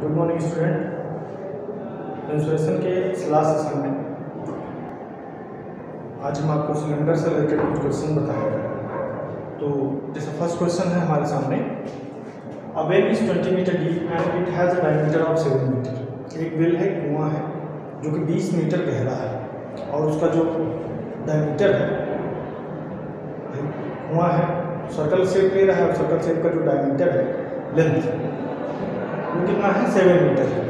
Good morning student insulation के last session में आज हम आपको सिलेंडर से रिलेटेड कुछ क्वेश्चन बताएँगे तो जैसे फ़र्स्ट क्वेश्चन है हमारे सामने a well is twenty meter deep and it has a diameter of seven meter एक वेल है, कुआँ है, जो कि बीस मीटर गहरा है और उसका जो डायमीटर है, कुआँ है सर्कल शेप ले रहा है और सर्कल शेप का जो डायमीटर है लेंथ कितना है? सेवन मीटर है।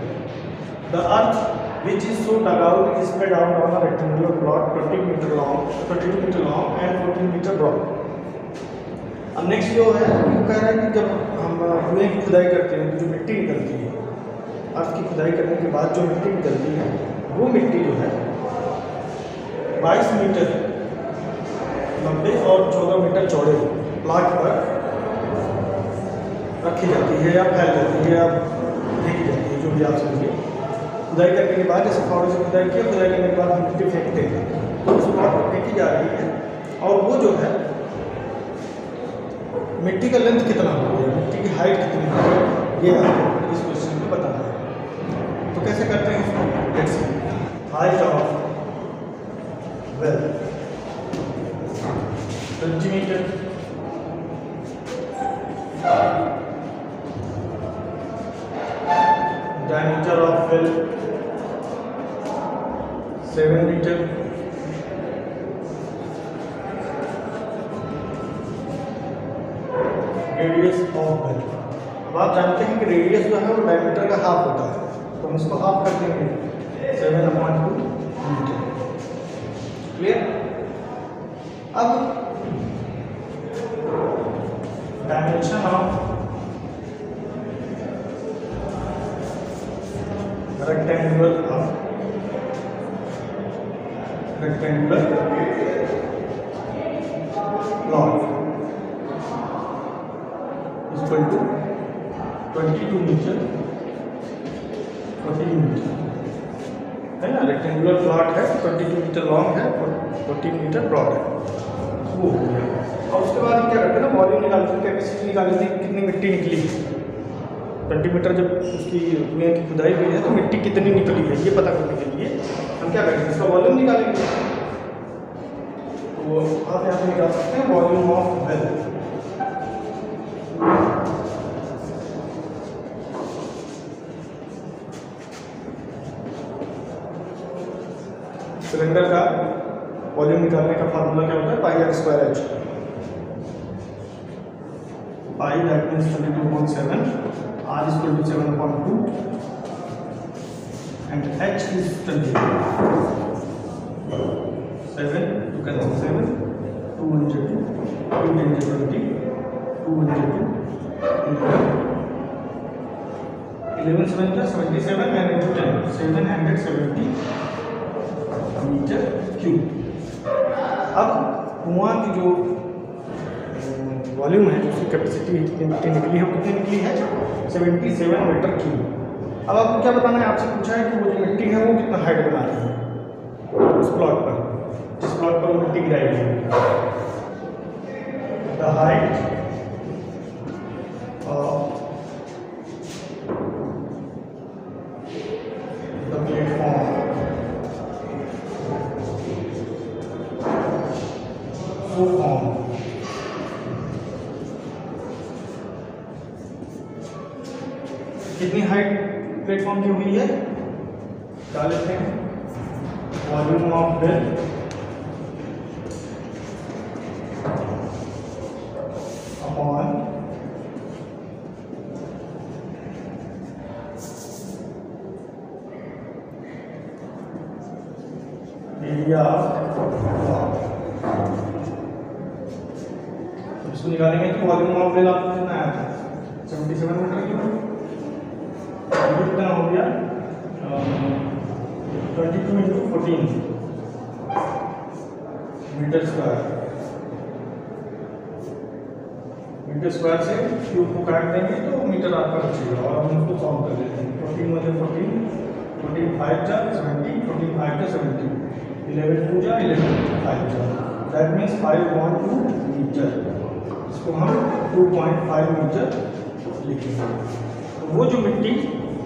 The earth which is so dug out is spread out on a rectangular plot twenty meter long twenty meter long and fourteen meter broad अब नेक्स्ट जो है, वो कह रहा है कि जब हम की खुदाई करते हैं, जो मिट्टी निकलती है अर्थ की खुदाई करने के बाद जो मिट्टी निकलती है, वो मिट्टी जो है, बाईस मीटर लंबे और चौदह मीटर चौड़े प्लाट पर रखी जाती है या फैल जाती है या भी आप समझिए खुदाई करने के बाद जैसे फावड़े से खुदाई किया, खुदाई करने के बाद हम मिट्टी फेंकते हैं। तो उस पर फेंकी जा रही है और वो जो है, मिट्टी का लेंथ कितना हो गया, मिट्टी की हाइट कितनी हो गई, ये आपको इस क्वेश्चन में बताना है। तो कैसे करते हैं इसको? Height of well centimeter diameter of well 7 meter. Radius of well अब आप जानते हैं कि रेडियस जो है वो डायमीटर का हाफ़ होता है। तो हम इसको हाफ़ कर देंगे। Seven upon two meter clear अब rectangular of rectangular plot is equal to 22 meter 14 meter है ना? रेक्टेंगुलर प्लॉट है 22 मीटर लॉन्ग है और 14 मीटर ब्रॉड है। वो हो गया। और उसके बाद क्या करते हैं ना? वॉल्यूम निकालते हैं कैपेसिटी निकालते हैं कितनी मिट्टी निकली? ट्वेंटी मीटर जब उसकी कुएँ की खुदाई हुई है तो मिट्टी कितनी निकली है, ये पता करने के लिए हम क्या करेंगे? इसका वॉल्यूम निकालेंगे। तो आप यहाँ पे निकाल सकते हैं वॉल्यूम ऑफ़ वेल सिलेंडर का वॉल्यूम निकालने का फार्मूला क्या होता है? Pi r square h pi that means twenty two point seven r is equal to 7.2 and h is 20 7 to cancel 7 2 into 2 2 into 20 2 into 2 11 7 plus 77 and into 10 770 meter cube अब कुआँ की जो वॉल्यूम है उसकी कैपेसिटी कितनी निकली है कितनी निकली है? 77 मीटर की। अब आपको क्या बताना है आपसे पूछा है कि वो जो मिट्टी है, वो कितना हाइट बना रही है? उस प्लॉट पर। जिस प्लॉट पर वो मिट्टी गिराई है। The height volume of well upon area इसको निकालेंगे तो वॉल्यूम ऑफ़ बेल आपको कितना आया था? सेवेंटी सेवन मीटर की two into fourteen meter square meter square से क्यूब को काट देंगे तो मीटर आपका बचेगा और हम उसको सॉल्व कर लेते हैं। फोर्टीन मतलब फोर्टीन फोर्टीन फाइव जा सेवेंटी फोर्टीन फाइव जा सेवेंटी इलेवन टू जा इलेवन फाइव जा। That means five one two meter इसको हम टू पॉइंट फाइव मीटर लिखेंगे। तो वो जो मिट्टी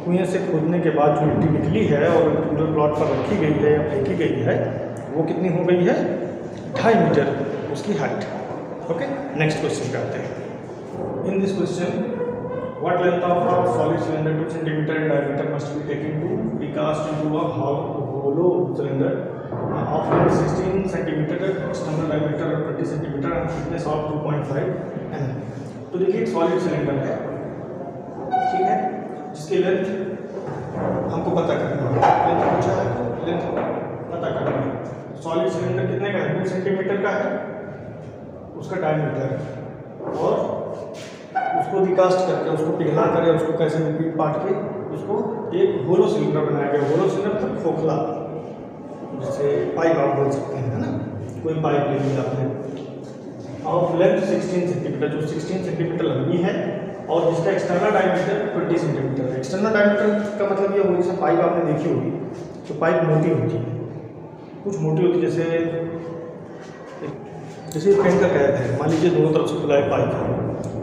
कुएँ से खोदने के बाद जो मिट्टी निकली है और टूरल प्लॉट पर रखी गई है या फेंकी गई है, वो कितनी हो गई है? ढाई मीटर, उसकी हाइट ओके नेक्स्ट क्वेश्चन करते हैं। In this question what length of a solid cylinder two centimeter and diameter must be taken to be cast into a hollow cylinder of 16 centimeter external diameter 20 centimeter and thickness of 2.5 mm तो देखिए, एक solid cylinder है। जिसकी length हमको पता करना है length पूछा है तो लेंथ पता करना है सॉलिड सिलेंडर कितने का है? टू सेंटीमीटर का है। उसका डायमीटर है। और उसको रिकास्ट करके, उसको पिघला कर, उसको कैसे रिपीट पाट के, उसको एक होलो सिलेंडर बनाया गया। होलो सिलेंडर मतलब खोखला, जैसे पाइप आप बोल सकते हैं, है ना? कोई पाइप ले लिया आपने। और लेंथ 16 सेंटीमीटर जो 16 सेंटीमीटर लंबी है और जिसका एक्सटर्नल डायमीटर 20 सेंटीमीटर है। एक्सटर्नल डायमीटर का मतलब ये होगी पाइप आपने देखी होगी तो पाइप मोटी होती है, कुछ मोटी होती है, जैसे जैसे पेन का कैप है, मान लीजिए दोनों तरफ़ से खुला है पाइप है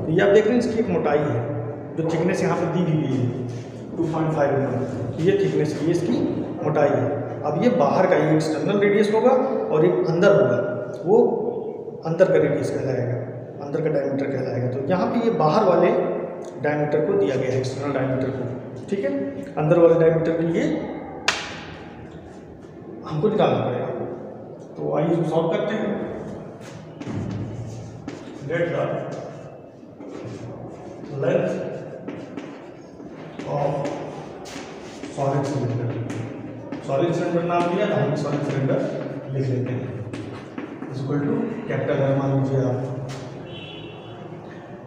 तो ये आप देख रहे हैं इसकी एक मोटाई है, जो थिकनेस यहाँ पर दी गई है टू पॉइंट फाइव एम ये थिकनेस ये इसकी मोटाई है। अब ये बाहर का ये एक्सटर्नल रेडियस होगा और एक अंदर होगा, वो अंदर का रेडियस कहलाएगा, अंदर का डायमीटर कहलाएगा। तो यहाँ पे ये बाहर वाले डायमीटर को दिया गया है एक्सटर्नल डायमीटर को। ठीक है? अंदर वाले डायमीटर के लिए हमको निकालना पड़ेगा। तो आइए इसको सॉल्व करते हैं। Length of solid cylinder solid cylinder नाम दिया तो हम solid cylinder लिख लेते हैं। इज़ इक्वल टू कैपिटल है मान लीजिए आप।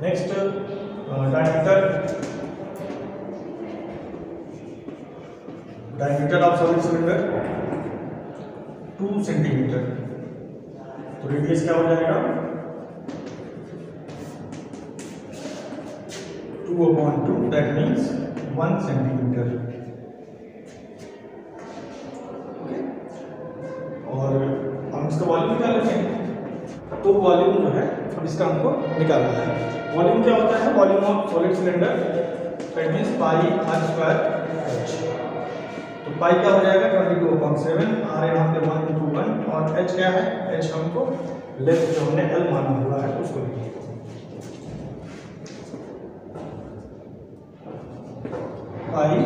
Next diameter diameter of solid cylinder two centimeter. तो रेडियस क्या हो जाएगा? Two upon two that means one centimeter और हम इसका वॉल्यूम निकाल लेते हैं। तो वॉल्यूम जो है अब इसका हमको निकालना है। वॉल्यूम क्या होता है? Volume of solid cylinder that pi r square h तो पाई क्या हो जाएगा? Twenty two upon seven r यहाँ पे वन टू वन और एच क्या है? एच हमको लेंथ जो हमने एल माना हुआ है, उसको लिखिए। I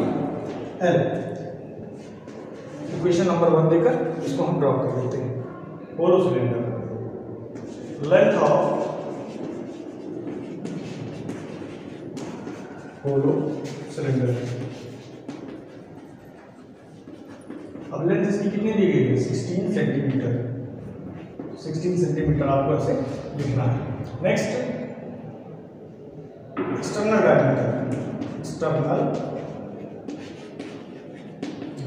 L equation number one देकर इसको हम ड्रॉ कर देते हैं। Hollow cylinder length of hollow cylinder अब लेंथ इसकी कितनी दी गई है? सिक्सटीन सेंटीमीटर सिक्सटीन सेंटीमीटर आपको ऐसे लिखना है। Next external diameter external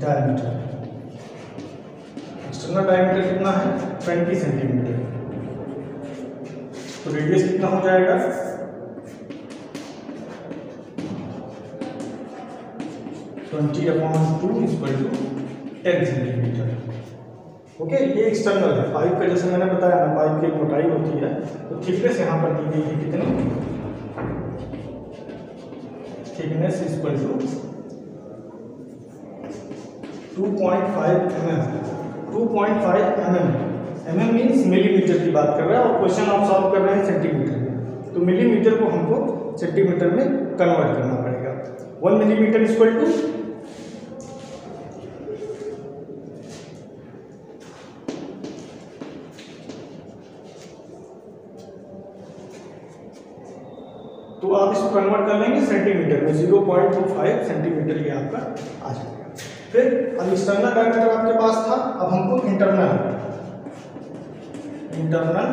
diameter external diameter कितना है? 20 सेंटीमीटर तो रेडियस कितना हो जाएगा? Twenty upon two equal to ten centimeter okay ये एक्सटर्नल है। पाइप का जैसे मैंने बताया ना पाइप की मोटाई होती है तो थिकनेस यहाँ पर दी गई है कितनी? Thickness equal to 2.5 mm 2.5 mm mm means millimeter की बात कर रहे हैं और क्वेश्चन आप सॉल्व कर रहे हैं सेंटीमीटर में। तो मिलीमीटर को हमको सेंटीमीटर में कन्वर्ट करना पड़ेगा। वन मिलीमीटर इक्वल टू तो आप इसको कन्वर्ट कर लेंगे सेंटीमीटर में zero point two five centimeter ये आपका आ जाएगा। फिर अब एक्सटर्नल डायमीटर आपके पास था, अब हमको इंटरनल इंटरनल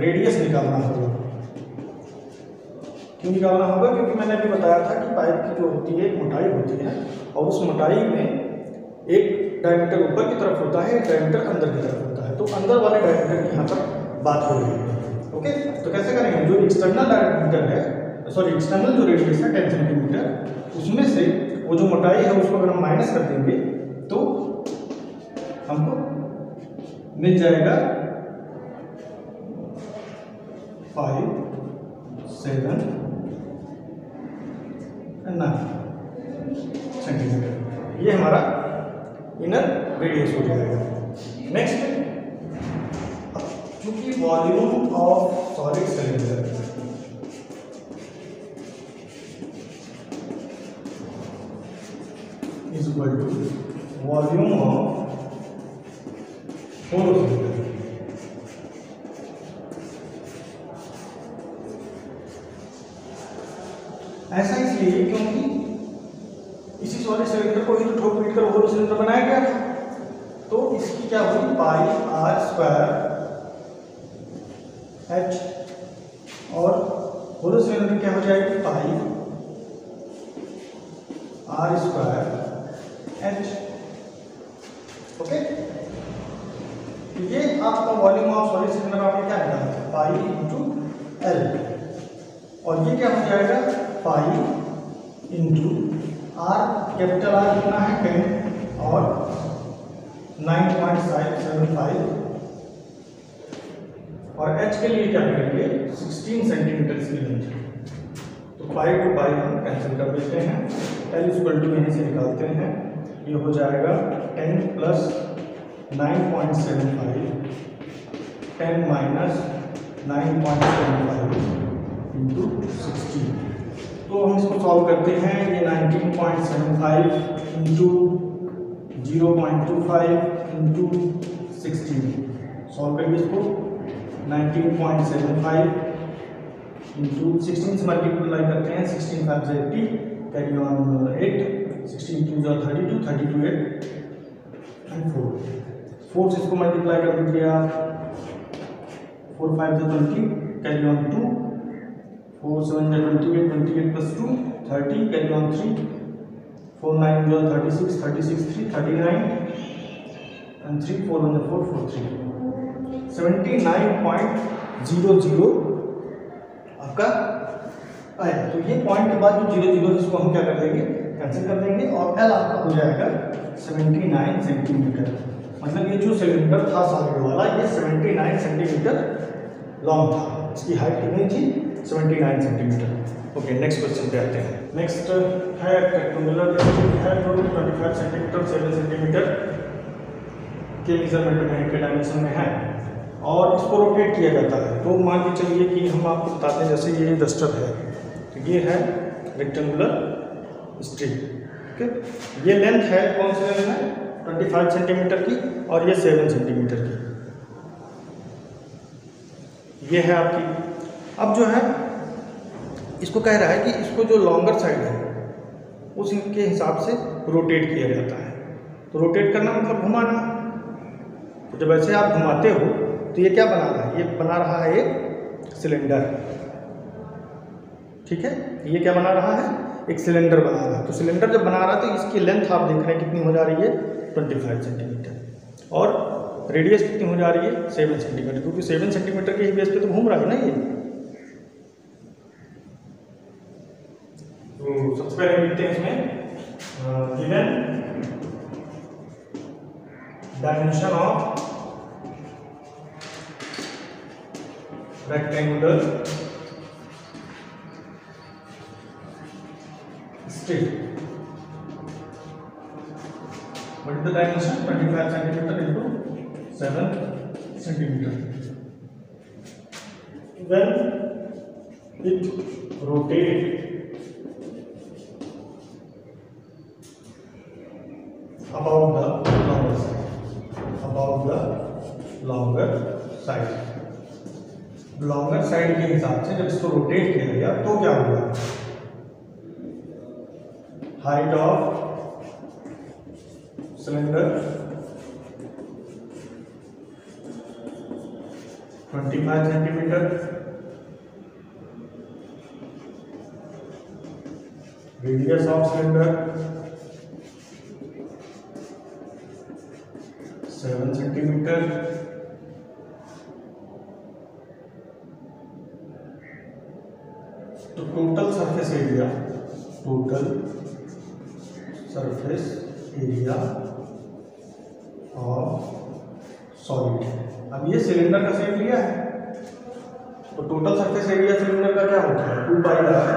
रेडियस निकालना होगा। क्यों निकालना होगा? क्योंकि मैंने अभी बताया था कि पाइप की जो होती है, एक मोटाई होती है, और उस मोटाई में एक डायमीटर ऊपर की तरफ़ होता है, एक डायमीटर अंदर की तरफ़ होता है। तो अंदर वाले डायमीटर की यहाँ पर बात हो रही है। ओके तो कैसे करेंगे जो एक्सटर्नल डायमीटर है सॉरी एक्सटर्नल जो रेडियस है टेन सेंटीमीटर उसमें से वो जो मोटाई है, उसको अगर हम माइनस कर देंगे तो हमको मिल जाएगा फाइव सेवन नाइन सेंटीमीटर ये हमारा इनर रेडियस हो जाएगा। नेक्स्ट चूँकि volume of solid cylinder is equal to volume of porous ऐसा इसलिए क्योंकि इसी सॉलिड सिलेंडर को ही तो ठोक पीट कर होल सिलेंडर बनाया गया था। तो इसकी क्या हुई? पाई आर स्क्वायर एच और होल सिलेंडर क्या हो जाएगी pi, r square, h. Okay? ये आपका वॉल्यूम ऑफ़ सॉलिड सिलेंडर आपने क्या निकाला पाई इंटू एल और ये क्या हो जाएगा? Pi into r capital r कितना है? टेन। और nine point five seven five. और एच के लिए क्या करेंगे? सिक्सटीन सेंटीमीटर की रेंज तो फाइव टू फाइव हम कैंसिल कर देते हैं। एल इक्वल टू यहीं से निकालते हैं। ये हो जाएगा ten plus nine point seven five ten minus nine point seven five into sixteen तो हम इसको सॉल्व करते हैं। ये 19.75 point seven five into zero point two five into sixteen solve करिए इसको। 19.75 point seven five into sixteen से multiply करते हैं सिक्सटीन फाइव से eighty carry on eight sixteen two जो thirty two thirty two eight and four four से इसको multiply कर दीजिए आप. फोर फाइव से twenty carry on two four seven जो twenty eight twenty eight plus two thirty carry on three four nine जो thirty six thirty six three thirty nine and three four one four four three seventy nine point zero zero आपका आया तो ये point के बाद जो zero zero इसको हम क्या कर देंगे? कैंसिल कर देंगे और एल आपका हो जाएगा सेवेंटी नाइन सेंटीमीटर मतलब ये जो सिलेंडर था सॉलिड वाला ये सेवेंटी नाइन सेंटीमीटर लॉन्ग था। इसकी हाइट कितनी थी? 79 सेंटीमीटर ओके नेक्स्ट क्वेश्चन पे आते हैं। नेक्स्ट है रेक्टेंगुलर है जो 25 सेंटीमीटर 7 सेंटीमीटर के मेज़रमेंट में के डायमेंशन में है। और इसको रोटेट किया जाता है। तो मान के चलिए कि हम आपको बताते हैं, जैसे ये डस्टर है तो ये है रेक्टेंगुलर स्ट्रिप ठीक है? ये लेंथ है कौन सी लेंथ है 25 सेंटीमीटर की और ये सेवन सेंटीमीटर की। ये है आपकी। अब जो है, इसको कह रहा है कि इसको जो लॉन्गर साइड है, उस के हिसाब से रोटेट किया जाता है। तो रोटेट करना मतलब घुमाना। तो जब ऐसे आप घुमाते हो तो ये क्या बना रहा है? ये बना रहा है एक सिलेंडर ठीक है? ये क्या बना रहा है? एक सिलेंडर बना रहा है। तो सिलेंडर जब बना रहा है तो इसकी लेंथ आप देख रहे हैं कितनी हो जा रही है? ट्वेंटी फाइव सेंटीमीटर और रेडियस कितनी हो जा रही है? सेवन सेंटीमीटर क्योंकि सेवन सेंटीमीटर के बेस पे तो घूम रहा है ना ये। तो सबसे पहले लिखते हैं इसमें dimension of rectangular strip. What is the dimension? 25 centimeter into 7 centimeter. When it rotates about the longer side about the longer side longer side के हिसाब से जब इसको रोटेट किया गया तो क्या होगा? Height of cylinder 25 centimeter radius of cylinder seven centimeter तो surface area total surface area of solid अब ये सिलेंडर का सेट लिया है? तो टोटल सरफेस एरिया सिलेंडर का क्या होता है? Two by r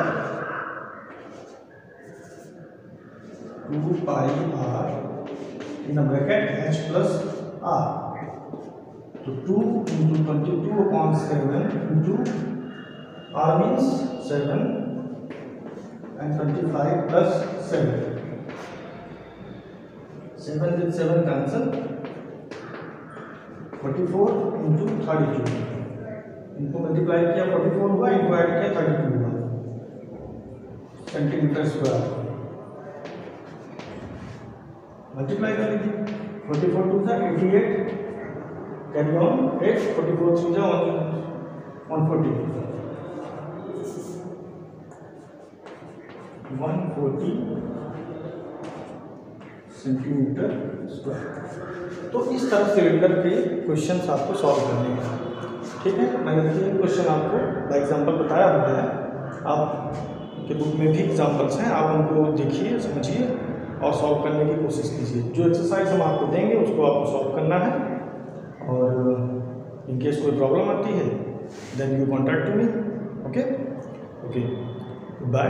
two pi r in bracket h plus r तो two into twenty two upon seven into r means seven plus seven seven with seven cancel forty four into thirty two इनको multiply किया forty four हुआ इनको add किया thirty two हुआ. Centimeter square multiply कर लीजिए. Forty four two था eighty eight carry on eight forty four three जा one forty one forty centimeter square तो इस तरह सिलेंडर के क्वेश्चन आपको सॉल्व करने हैं। ठीक है? मैंने तीन क्वेश्चन आपको बाई एग्ज़ाम्पल बताया हुआ है। आप के बुक में भी एग्जाम्पल्स हैं। आप उनको देखिए, समझिए और सॉल्व करने की कोशिश कीजिए। जो एक्सरसाइज हम आपको देंगे, उसको आपको सॉल्व करना है। और इनकेस कोई प्रॉब्लम आती है then you contact me okay okay bye